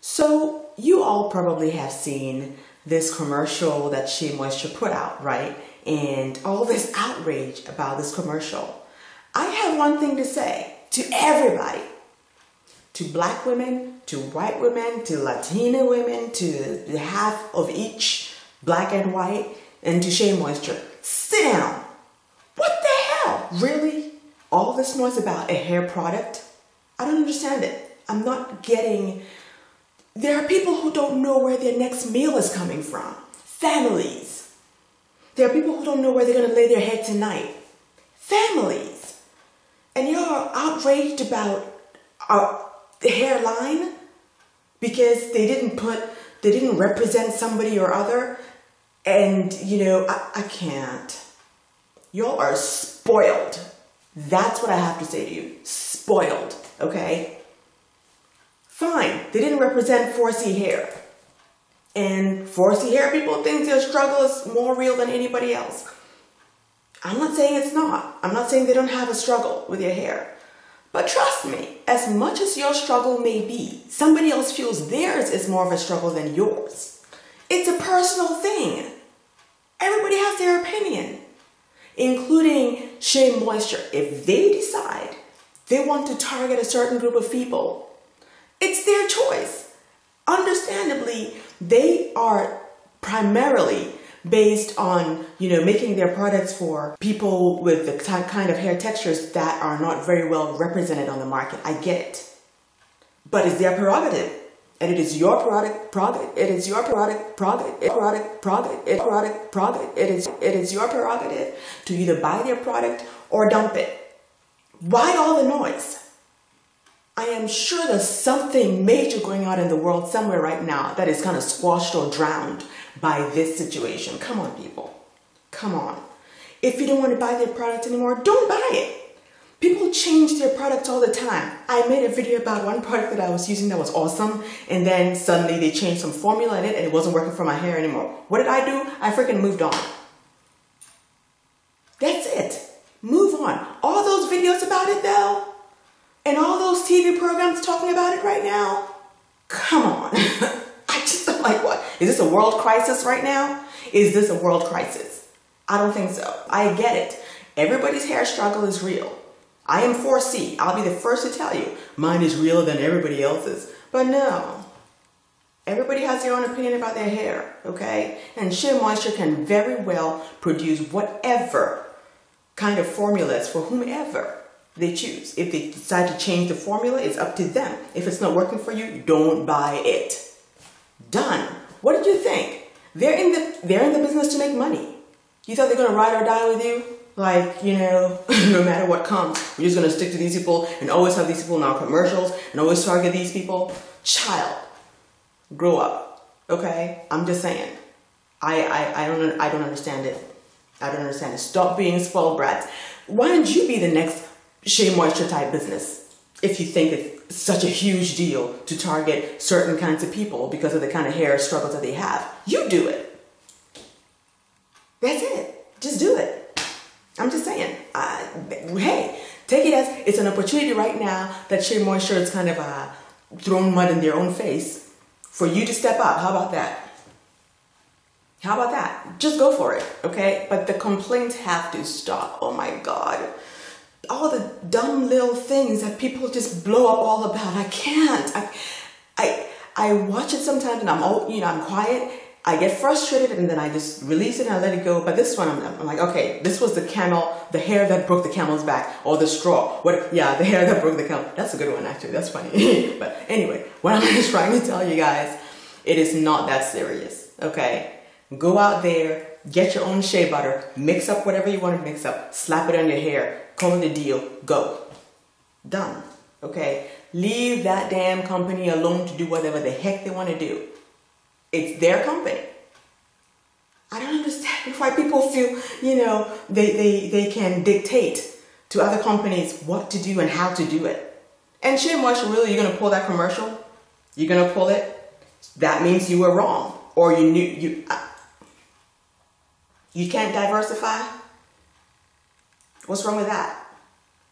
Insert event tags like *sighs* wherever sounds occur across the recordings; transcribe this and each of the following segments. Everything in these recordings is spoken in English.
So you all probably have seen this commercial that Shea Moisture put out, right? And all this outrage about this commercial. I have one thing to say to everybody. To black women, to white women, to Latina women, to the half of each black and white, and to Shea Moisture. Sit down. What the hell? Really? All this noise about a hair product? I don't understand it. I'm not getting there are people who don't know where their next meal is coming from. Families. There are people who don't know where they're going to lay their head tonight. Families. And y'all are outraged about our hairline because they didn't put, they didn't represent somebody or other. And, you know, I, I can't. Y'all are spoiled. That's what I have to say to you. Spoiled, okay? Fine, they didn't represent 4C hair. And 4C hair people think their struggle is more real than anybody else. I'm not saying it's not. I'm not saying they don't have a struggle with your hair. But trust me, as much as your struggle may be, somebody else feels theirs is more of a struggle than yours. It's a personal thing. Everybody has their opinion, including Shea Moisture. If they decide they want to target a certain group of people, it's their choice. Understandably, they are primarily based on you know making their products for people with the kind of hair textures that are not very well represented on the market. I get it, but it's their prerogative, and it is your product, product. It is your product, product, product, product, it product, product. It is it is your prerogative to either buy their product or dump it. Why all the noise? I am sure there's something major going on in the world somewhere right now that is kind of squashed or drowned by this situation. Come on, people. Come on. If you don't want to buy their product anymore, don't buy it. People change their products all the time. I made a video about one product that I was using that was awesome, and then suddenly they changed some formula in it and it wasn't working for my hair anymore. What did I do? I freaking moved on. That's it. Move on. All those videos about it though, and all those TV programs talking about it right now, come on. *laughs* I just am like, what? Is this a world crisis right now? Is this a world crisis? I don't think so. I get it. Everybody's hair struggle is real. I am 4C. I'll be the first to tell you. Mine is realer than everybody else's. But no. Everybody has their own opinion about their hair, okay? And Shea Moisture can very well produce whatever kind of formulas for whomever they choose. If they decide to change the formula, it's up to them. If it's not working for you, don't buy it. Done. What did you think? They're in the they're in the business to make money. You thought they're gonna ride or die with you? Like, you know, *laughs* no matter what comes, we're just gonna stick to these people and always have these people in our commercials and always target these people. Child, grow up. Okay? I'm just saying. I I, I don't I don't understand it. I don't understand it. Stop being spoiled brats. Why don't you be the next shea moisture type business if you think it's such a huge deal to target certain kinds of people because of the kind of hair struggles that they have. You do it. That's it. Just do it. I'm just saying. Uh, hey, take it as it's an opportunity right now that Shea Moisture is kind of uh, thrown mud in their own face for you to step up. How about that? How about that? Just go for it, okay? But the complaints have to stop. Oh my God all the dumb little things that people just blow up all about. I can't. I, I, I watch it sometimes and I'm all, you know, I'm quiet. I get frustrated and then I just release it and I let it go. But this one, I'm, I'm like, okay, this was the camel, the hair that broke the camel's back, or the straw. What? Yeah, the hair that broke the camel. That's a good one, actually. That's funny. *laughs* but anyway, what I'm *laughs* just trying to tell you guys, it is not that serious. Okay, go out there, get your own shea butter, mix up whatever you want to mix up, slap it on your hair, call it a deal, go. Done. Okay? Leave that damn company alone to do whatever the heck they want to do. It's their company. I don't understand *laughs* why people feel, you know, they, they, they can dictate to other companies what to do and how to do it. And Shea Moisture, really, you're going to pull that commercial? You're going to pull it? That means you were wrong. Or you knew, you, you can't diversify? What's wrong with that?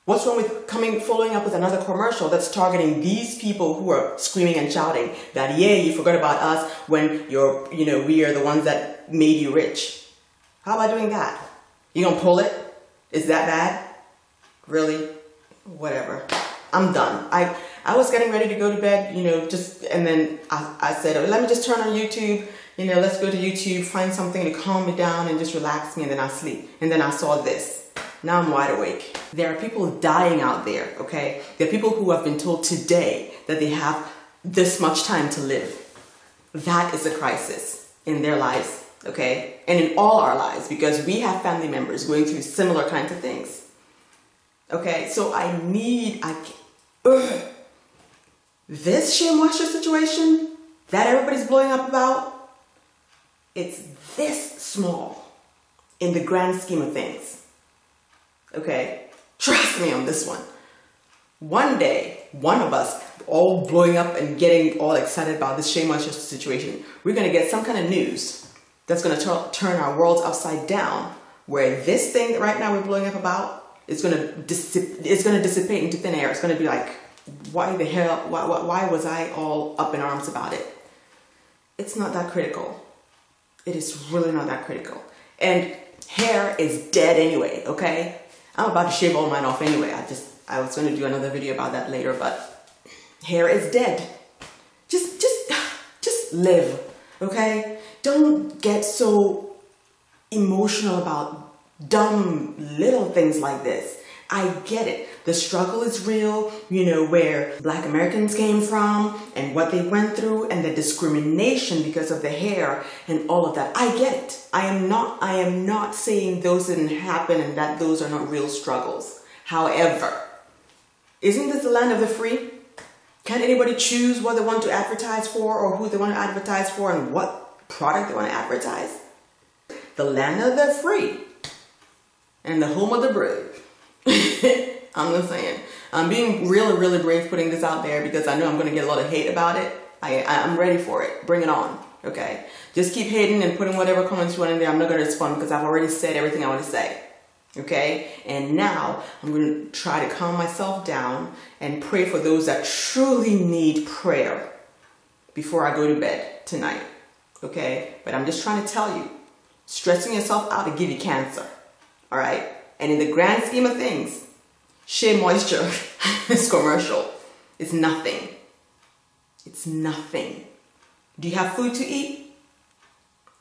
What's wrong with coming following up with another commercial that's targeting these people who are screaming and shouting that yeah, you forgot about us when you're you know we are the ones that made you rich. How about doing that? You gonna pull it? Is that bad? Really? Whatever. I'm done. I I was getting ready to go to bed, you know, just and then I, I said, let me just turn on YouTube, you know, let's go to YouTube, find something to calm me down and just relax me, and then I sleep. And then I saw this. Now I'm wide awake. There are people dying out there, okay? There are people who have been told today that they have this much time to live. That is a crisis in their lives, okay? And in all our lives because we have family members going through similar kinds of things. Okay, so I need, I, ugh. this shea moisture situation that everybody's blowing up about, it's this small in the grand scheme of things. Okay, trust me on this one. One day, one of us all blowing up and getting all excited about this shea moisture situation, we're gonna get some kind of news that's gonna turn our worlds upside down where this thing that right now we're blowing up about it's gonna dissip- it's gonna dissipate into thin air. It's gonna be like, why the hell? Why, why, why was I all up in arms about it? It's not that critical. It is really not that critical. And hair is dead anyway. Okay, I'm about to shave all mine off anyway. I just I was gonna do another video about that later, but hair is dead. Just just *sighs* just live. Okay, don't get so emotional about dumb little things like this. I get it. The struggle is real, you know, where black Americans came from and what they went through and the discrimination because of the hair and all of that. I get it. I am not I am not saying those didn't happen and that those are not real struggles. However, isn't this the land of the free? Can anybody choose what they want to advertise for or who they want to advertise for and what product they want to advertise? The land of the free and the home of the brave. *laughs* I'm just saying. I'm being really, really brave putting this out there because I know I'm going to get a lot of hate about it. I, I'm ready for it. Bring it on. Okay. Just keep hating and putting whatever comments you want in there. I'm not going to respond because I've already said everything I want to say. Okay. And now I'm going to try to calm myself down and pray for those that truly need prayer before I go to bed tonight. Okay. But I'm just trying to tell you, stressing yourself out to give you cancer. All right. And in the grand scheme of things, Shea Moisture, *laughs* this commercial, is nothing. It's nothing. Do you have food to eat?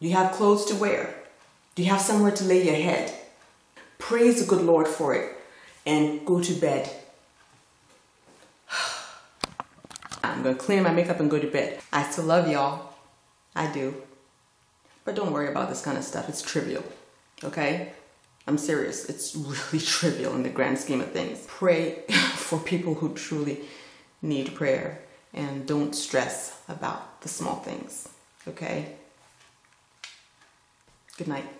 Do you have clothes to wear? Do you have somewhere to lay your head? Praise the good Lord for it and go to bed. *sighs* I'm gonna clean my makeup and go to bed. I still love y'all. I do. But don't worry about this kind of stuff. It's trivial. Okay? I'm serious. It's really *laughs* trivial in the grand scheme of things. Pray *laughs* for people who truly need prayer and don't stress about the small things. Okay? Good night.